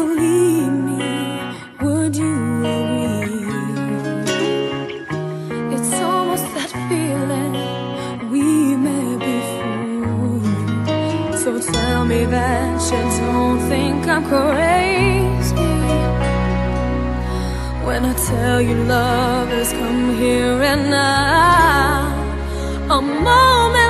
believe me? Would you agree? It's almost that feeling we met before. So tell me that you don't think I'm crazy when I tell you love has come here and now. A moment.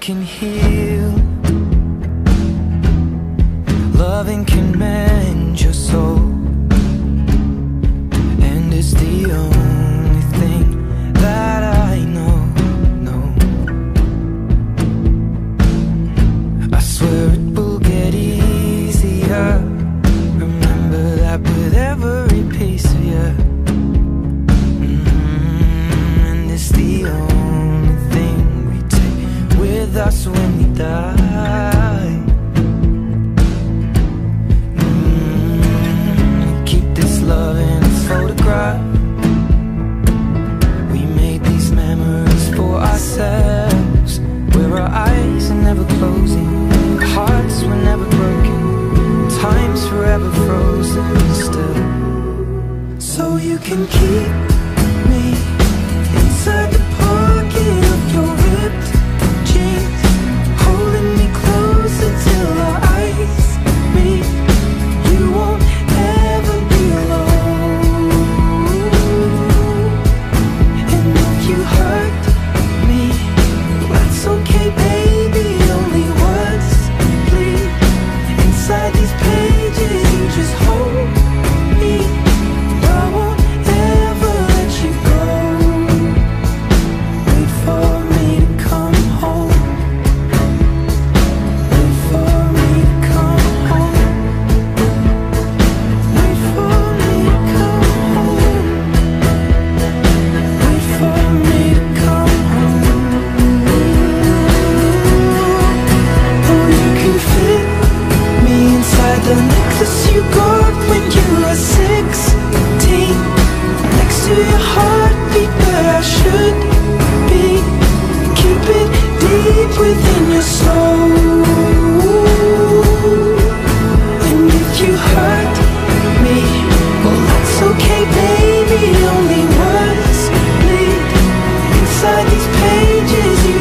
can heal. Loving can mend your soul. And it's the only with us when we die. Mm, keep this love in its photograph. We made these memories for ourselves, where our eyes are never closing, hearts were never broken, time's forever frozen still. So you can keep.